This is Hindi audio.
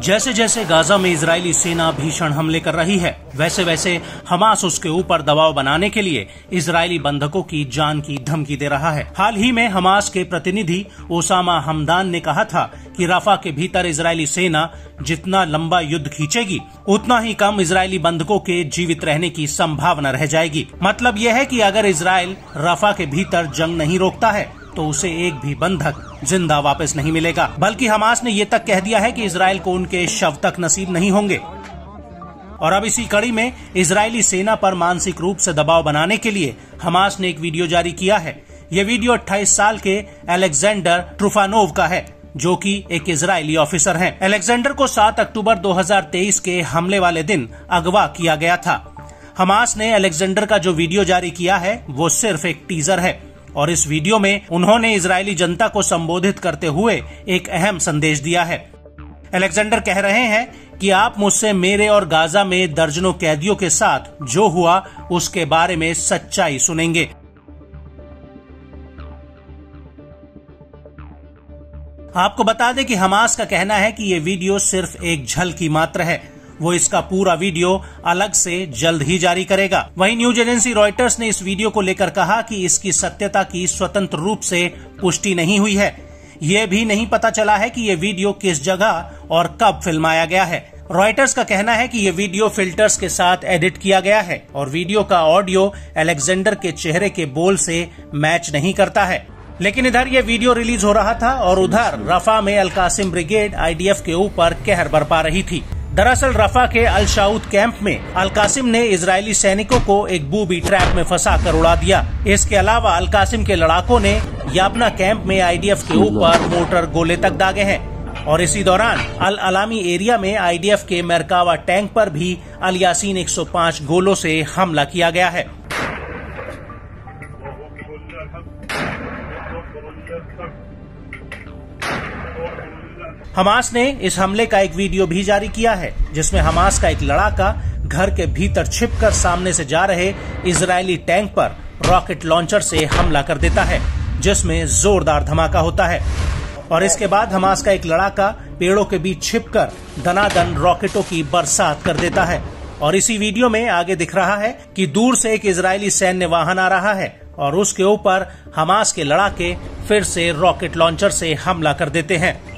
जैसे जैसे गाजा में इजरायली सेना भीषण हमले कर रही है वैसे वैसे हमास उसके ऊपर दबाव बनाने के लिए इजरायली बंधकों की जान की धमकी दे रहा है। हाल ही में हमास के प्रतिनिधि ओसामा हमदान ने कहा था कि रफा के भीतर इजरायली सेना जितना लंबा युद्ध खींचेगी, उतना ही कम इजरायली बंधकों के जीवित रहने की संभावना रह जाएगी। मतलब यह है कि अगर इसराइल रफा के भीतर जंग नहीं रोकता है तो उसे एक भी बंधक ज़िंदा वापस नहीं मिलेगा। बल्कि हमास ने ये तक कह दिया है कि इसराइल को उनके शव तक नसीब नहीं होंगे। और अब इसी कड़ी में इजरायली सेना पर मानसिक रूप से दबाव बनाने के लिए हमास ने एक वीडियो जारी किया है। ये वीडियो 28 साल के अलेक्जेंडर ट्रुफानोव का है, जो कि एक इजरायली ऑफिसर हैं। अलेक्जेंडर को 7 अक्टूबर 2023 के हमले वाले दिन अगवा किया गया था। हमास ने अलेक्जेंडर का जो वीडियो जारी किया है, वो सिर्फ़ एक टीजर है। और इस वीडियो में उन्होंने इजरायली जनता को संबोधित करते हुए एक अहम संदेश दिया है। अलेक्जेंडर कह रहे हैं कि आप मुझसे मेरे और गाजा में दर्जनों कैदियों के साथ जो हुआ, उसके बारे में सच्चाई सुनेंगे। आपको बता दें कि हमास का कहना है कि ये वीडियो सिर्फ़ एक झलकी मात्र है। वो इसका पूरा वीडियो अलग से जल्द ही जारी करेगा। वहीं न्यूज़ एजेंसी रॉयटर्स ने इस वीडियो को लेकर कहा कि इसकी सत्यता की स्वतंत्र रूप से पुष्टि नहीं हुई है। ये भी नहीं पता चला है कि ये वीडियो किस जगह और कब फिल्माया गया है। रॉयटर्स का कहना है कि ये वीडियो फिल्टर्स के साथ एडिट किया गया है और वीडियो का ऑडियो अलेक्जेंडर के चेहरे के बोल से मैच नहीं करता है। लेकिन इधर ये वीडियो रिलीज़ हो रहा था और उधर रफा में अलकासिम ब्रिगेड आईडीएफ के ऊपर कहर बरपा रही थी। दरअसल रफा के अल शाउद कैंप में अलकासिम ने इजरायली सैनिकों को एक बूबी ट्रैप में फंसा कर उड़ा दिया। इसके अलावा अलकासिम के लड़ाकों ने यापना कैंप में आईडीएफ के ऊपर मोटर गोले तक दागे हैं और इसी दौरान अल अलामी एरिया में आईडीएफ के मरकावा टैंक पर भी अल यासीन 105 गोलों से हमला किया गया है। हमास ने इस हमले का एक वीडियो भी जारी किया है, जिसमें हमास का एक लड़ाका घर के भीतर छिपकर सामने से जा रहे इजरायली टैंक पर रॉकेट लॉन्चर से हमला कर देता है, जिसमें जोरदार धमाका होता है। और इसके बाद हमास का एक लड़ाका पेड़ों के बीच छिपकर दनादन रॉकेटों की बरसात कर देता है। और इसी वीडियो में आगे दिख रहा है कि दूर से एक इजरायली सैन्य वाहन आ रहा है, और उसके ऊपर हमास के लड़ाके फिर से रॉकेट लॉन्चर से हमला कर देते हैं।